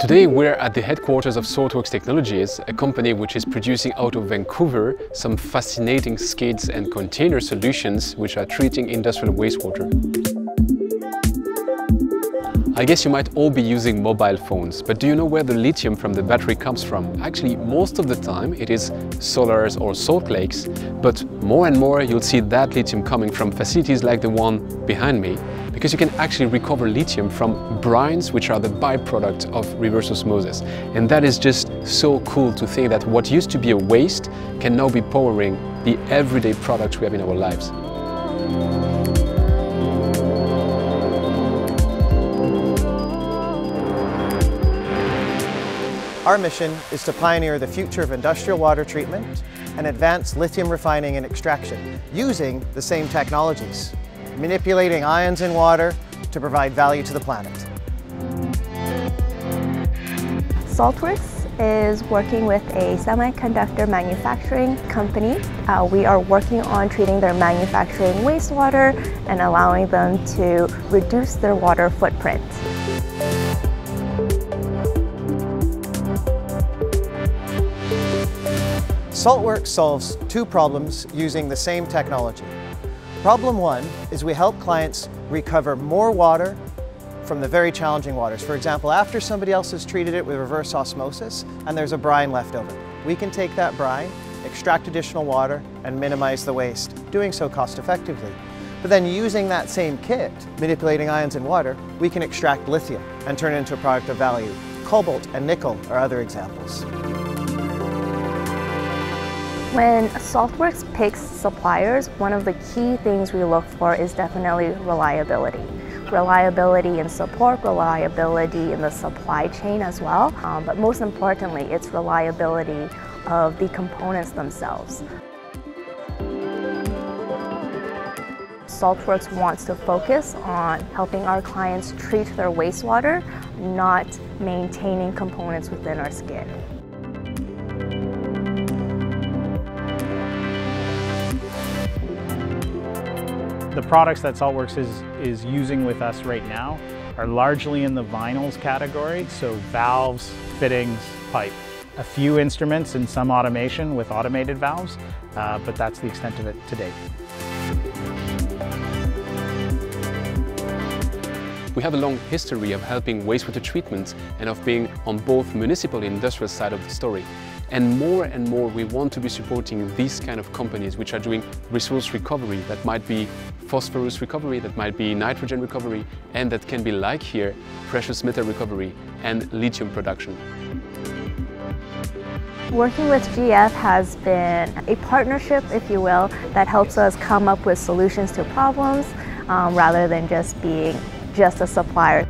Today we're at the headquarters of Saltworks Technologies, a company which is producing out of Vancouver some fascinating skids and container solutions which are treating industrial wastewater. I guess you might all be using mobile phones, but do you know where the lithium from the battery comes from? Actually, most of the time it is salars or salt lakes, but more and more you'll see that lithium coming from facilities like the one behind me, because you can actually recover lithium from brines, which are the byproduct of reverse osmosis. And that is just so cool to think that what used to be a waste can now be powering the everyday products we have in our lives. Our mission is to pioneer the future of industrial water treatment and advance lithium refining and extraction using the same technologies manipulating ions in water to provide value to the planet. Saltworks is working with a semiconductor manufacturing company. Uh, we are working on treating their manufacturing wastewater and allowing them to reduce their water footprint. Saltworks solves two problems using the same technology. Problem one is we help clients recover more water from the very challenging waters. For example, after somebody else has treated it with reverse osmosis and there's a brine left over, we can take that brine, extract additional water and minimize the waste, doing so cost effectively. But then using that same kit, manipulating ions in water, we can extract lithium and turn it into a product of value. Cobalt and nickel are other examples. When Saltworks picks suppliers, one of the key things we look for is definitely reliability. Reliability in support, reliability in the supply chain as well, um, but most importantly, it's reliability of the components themselves. Saltworks wants to focus on helping our clients treat their wastewater, not maintaining components within our skid. The products that Saltworks is, is using with us right now are largely in the vinyls category, so valves, fittings, pipe. A few instruments and some automation with automated valves, uh, but that's the extent of it to date. We have a long history of helping wastewater treatment and of being on both municipal and industrial side of the story. And more and more we want to be supporting these kind of companies which are doing resource recovery that might be phosphorus recovery, that might be nitrogen recovery, and that can be like here, precious metal recovery and lithium production. Working with GF has been a partnership, if you will, that helps us come up with solutions to problems um, rather than just being just a supplier.